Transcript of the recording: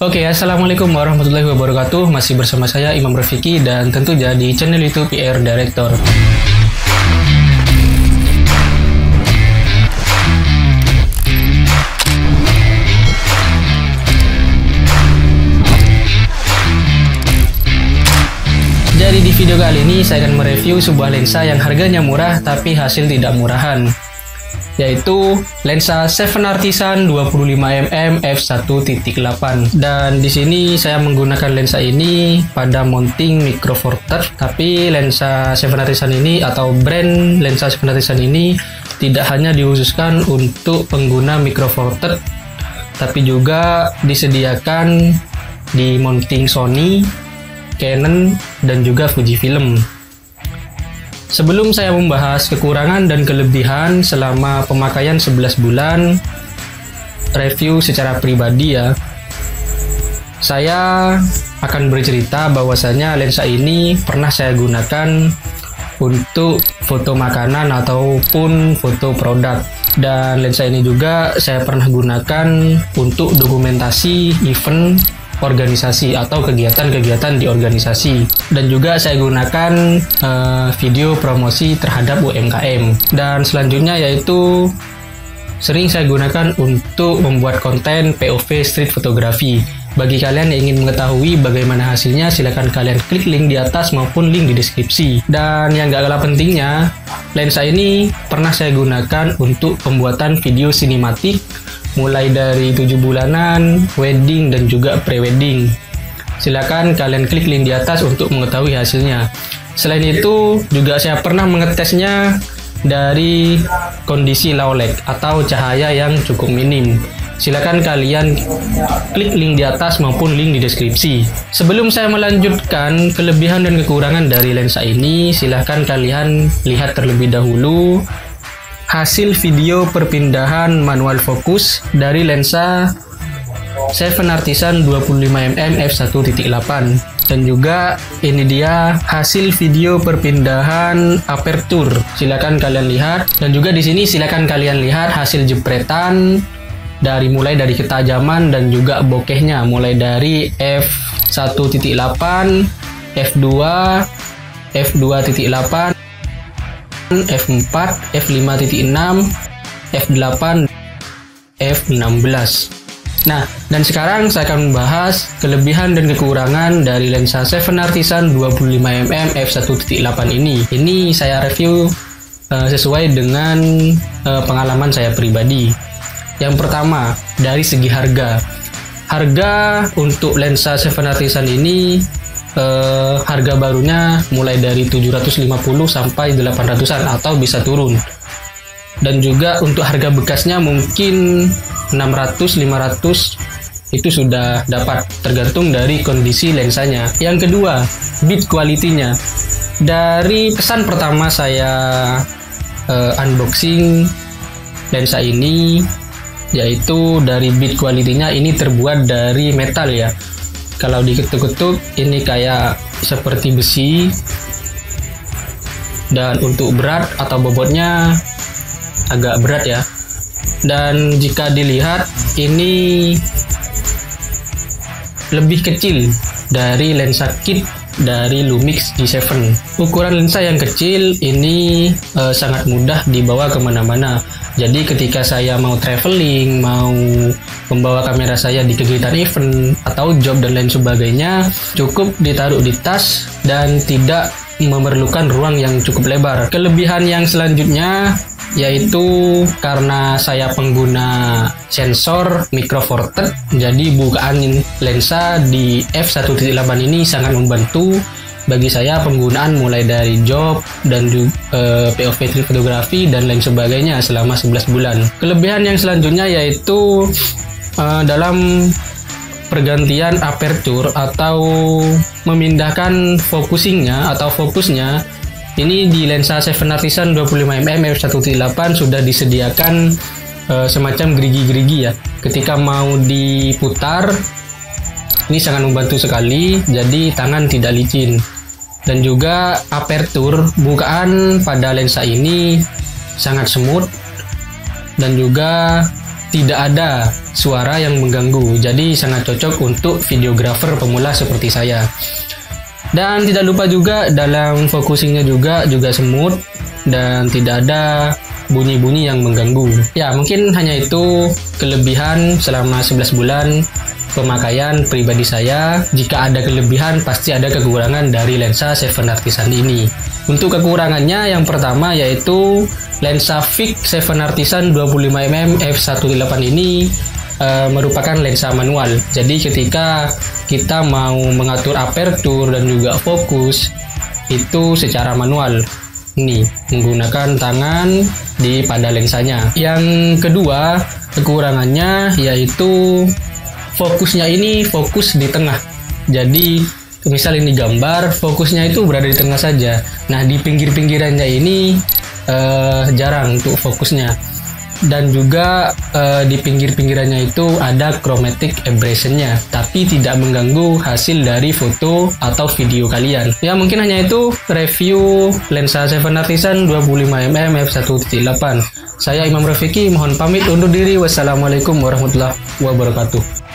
Oke, Assalamualaikum warahmatullahi wabarakatuh. Masih bersama saya Imam Rafiki dan tentu jadi channel YouTube PR Director. Jadi di video kali ini saya akan mereview sebuah lensa yang harganya murah tapi hasil tidak murahan yaitu lensa Seven Artisan 25mm f1.8 dan di sini saya menggunakan lensa ini pada mounting micro four third tapi lensa Seven Artisan ini atau brand lensa Seven Artisan ini tidak hanya dikhususkan untuk pengguna micro four third tapi juga disediakan di mounting Sony, Canon, dan juga Fujifilm. Sebelum saya membahas kekurangan dan kelebihan selama pemakaian 11 bulan, review secara pribadi ya, saya akan bercerita bahwasanya lensa ini pernah saya gunakan untuk foto makanan ataupun foto produk. Dan lensa ini juga saya pernah gunakan untuk dokumentasi event organisasi atau kegiatan-kegiatan di organisasi. Dan juga saya gunakan uh, video promosi terhadap UMKM dan selanjutnya yaitu sering saya gunakan untuk membuat konten POV street photography. Bagi kalian yang ingin mengetahui bagaimana hasilnya, silahkan kalian klik link di atas maupun link di deskripsi. Dan yang gak kalah pentingnya, lensa ini pernah saya gunakan untuk pembuatan video sinematik mulai dari 7 bulanan, wedding, dan juga pre-wedding. Silakan kalian klik link di atas untuk mengetahui hasilnya. Selain itu, juga saya pernah mengetesnya dari kondisi low light atau cahaya yang cukup minim. Silakan kalian klik link di atas maupun link di deskripsi. Sebelum saya melanjutkan kelebihan dan kekurangan dari lensa ini, silakan kalian lihat terlebih dahulu hasil video perpindahan manual fokus dari lensa Seven Artisan 25mm f1.8 dan juga ini dia hasil video perpindahan aperture. Silakan kalian lihat. Dan juga di sini silakan kalian lihat hasil jepretan dari mulai dari ketajaman dan juga bokehnya. Mulai dari f1.8, f2, f2.8 F4, F5.6, F8, F16. Nah, dan sekarang saya akan membahas kelebihan dan kekurangan dari lensa Seven Artisan 25mm f1.8 ini. Ini saya review uh, sesuai dengan uh, pengalaman saya pribadi. Yang pertama, dari segi harga. Harga untuk lensa Seven Artisan ini eh, harga barunya mulai dari 750 sampai 800-an atau bisa turun. Dan juga untuk harga bekasnya mungkin 600 500 itu sudah dapat tergantung dari kondisi lensanya. Yang kedua, bit quality-nya. Dari pesan pertama saya uh, unboxing lensa ini yaitu dari bit quality-nya ini terbuat dari metal ya kalau diketuk-ketuk ini kayak seperti besi. Dan untuk berat atau bobotnya agak berat ya. Dan jika dilihat ini lebih kecil dari lensa kit dari Lumix G7 ukuran lensa yang kecil ini uh, sangat mudah dibawa ke mana-mana jadi ketika saya mau traveling, mau membawa kamera saya di kegiatan event atau job dan lain sebagainya, cukup ditaruh di tas dan tidak memerlukan ruang yang cukup lebar. Kelebihan yang selanjutnya yaitu karena saya pengguna sensor micro four third jadi bukaan lensa di f1.8 ini sangat membantu bagi saya penggunaan mulai dari job dan uh, POV fotografi dan lain sebagainya selama 11 bulan. Kelebihan yang selanjutnya yaitu uh, dalam pergantian aperture atau memindahkan focusingnya atau fokusnya ini di lensa Seven Artisan 25mm f1.8 sudah disediakan uh, semacam gerigi-gerigi ya ketika mau diputar ini sangat membantu sekali jadi tangan tidak licin dan juga aperture bukaan pada lensa ini sangat semut dan juga tidak ada suara yang mengganggu. Jadi sangat cocok untuk videografer pemula seperti saya. Dan tidak lupa juga dalam focusingnya juga juga smooth dan tidak ada bunyi-bunyi yang mengganggu. Ya, mungkin hanya itu kelebihan selama 11 bulan pemakaian pribadi saya. Jika ada kelebihan, pasti ada kekurangan dari lensa Seven Artisan ini. Untuk kekurangannya, yang pertama yaitu lensa fix Seven Artisan 25mm f1.8 ini uh, merupakan lensa manual. Jadi ketika kita mau mengatur aperture dan juga fokus itu secara manual. Nih, menggunakan tangan di pada lensanya. Yang kedua, kekurangannya yaitu fokusnya ini fokus di tengah. Jadi misal ini gambar, fokusnya itu berada di tengah saja. Nah, di pinggir-pinggirannya ini uh, jarang untuk fokusnya dan juga uh, di pinggir-pinggirannya itu ada chromatic abrasionnya tapi tidak mengganggu hasil dari foto atau video kalian. Ya mungkin hanya itu. Review lensa Seven Artisan 25mm f1.8 saya Imam Rafiki mohon pamit undur diri. Wassalamualaikum warahmatullahi wabarakatuh